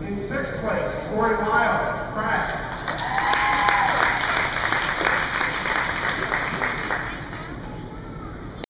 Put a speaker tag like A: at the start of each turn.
A: In sixth place, Corey Miles, Pride